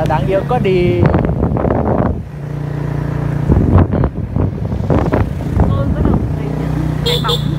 là đáng yêu có đi. Tôi bắt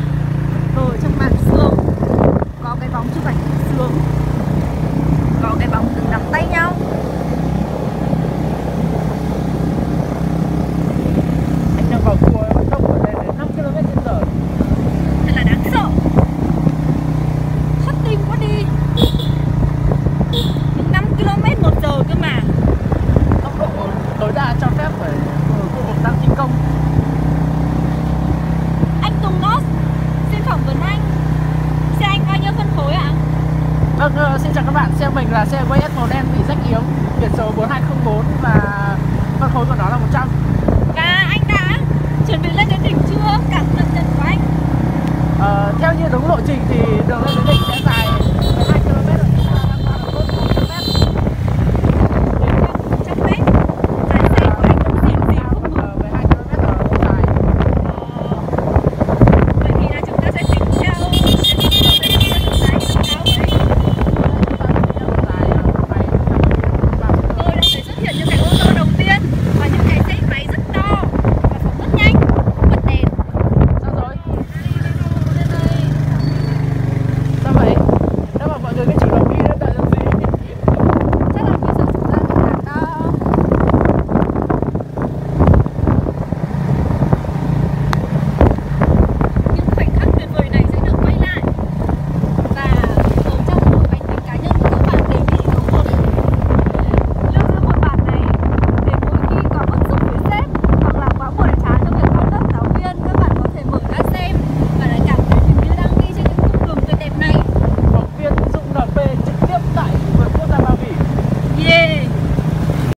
xe mình là xe quay S1 đen bị rách yếu. Biển số 4204 và phân khối của nó là 100 Và anh đã chuẩn bị lên đến đỉnh chưa? Cảm nhận nhận của anh ờ, Theo như đúng lộ trình thì đường lên đến đỉnh sẽ dài